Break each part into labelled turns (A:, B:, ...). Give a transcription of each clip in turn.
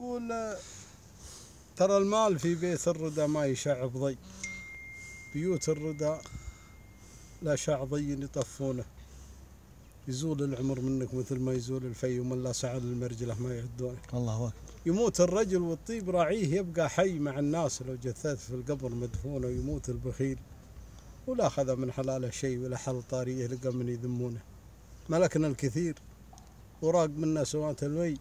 A: يقول ترى المال في بيت الردى ما يشع ضي. بيوت الردى لا شع ضي يطفونه. يزول العمر منك مثل ما يزول الفي ومن لا سعى للمرجله ما يعدونه
B: الله أكبر.
A: يموت الرجل والطيب راعيه يبقى حي مع الناس. لو جثث في القبر مدفونه يموت البخيل. ولا أخذ من حلاله شيء ولا حل طاريه لقى من يذمونه. ملكنا الكثير. وراق منا سوات الوي.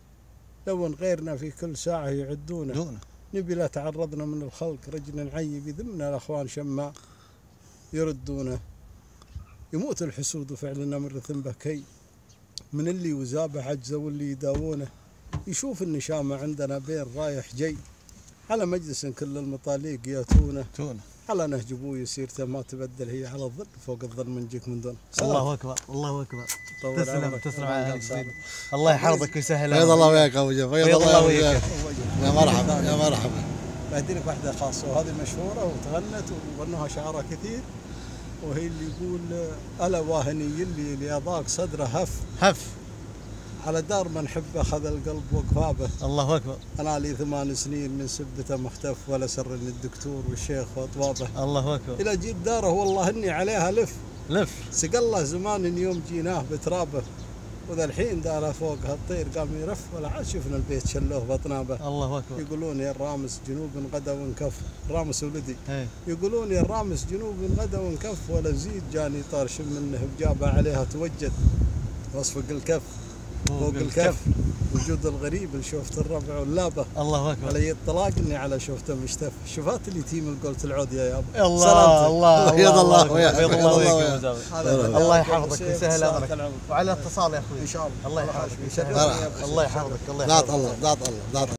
A: لو غيرنا في كل ساعة يعدونه.
B: دونه
A: نبي لا تعرضنا من الخلق رجل عيب يذمنا الأخوان شماء يردونه. يموت الحسود وفعلنا من رثم بكي من اللي وزابه عجزه واللي يداوونه. يشوف النشامة عندنا بين رايح جاي. على مجلس كل المطاليق يأتونه.
B: دونه
A: على نهج أبوي سيرته ما تبدل هي على الظل فوق الظل من جيك من دون.
B: الله أكبر الله
A: أكبر.
B: تسلم. تسلم.
A: صالح.
B: الله يحفظك ويسهل
C: بيض الله وياك أبو جف
B: بيض الله وياك.
C: يا مرحبا يا مرحبا.
A: بهدي لك واحدة خاصة وهذه مشهورة وتغنت وغنوها شعراء كثير وهي اللي يقول ألا واهني اللي اللي ضاق صدره هف.
B: هف.
A: على دار من حب أخذ القلب وقفابه.
B: الله أكبر.
A: أنا لي ثمان سنين من سبته مختف ولا سرني الدكتور والشيخ وأطبابه.
B: الله أكبر.
A: إلى جيت داره والله إني عليها لف.
B: لف.
A: سقى الله زمان يوم جيناه بترابه. وذا الحين داره فوق هالطير قام يرف ولا عاد شفنا البيت شلوه بطنابه.
B: الله أكبر.
A: يقولون يا الرامس جنوب غدا وانكف. رامس ولدي.
B: إيه.
A: يقولون يا الرامس جنوب غدا وانكف. ولا زيد جاني طرش منه بجابة عليها توجد. واصفق الكف. فوق الكف وجود الغريب اللي شفت الربع واللابه
B: الله اكبر
A: علي الطلاق اني على شفته مشتف شفات اللي قلت العود يا يابا
B: الله. الله
C: بيض الله
B: أكبر.
C: وياك.
B: بيض الله
C: الله
B: وياك الله يحفظك ويسهل
A: العمر.
B: وعلى اتصال يا أخوي
A: ان شاء الله
B: الله يحفظك الله يحفظك الله
C: ذات
B: يحفظك
C: الله ذات الله ذات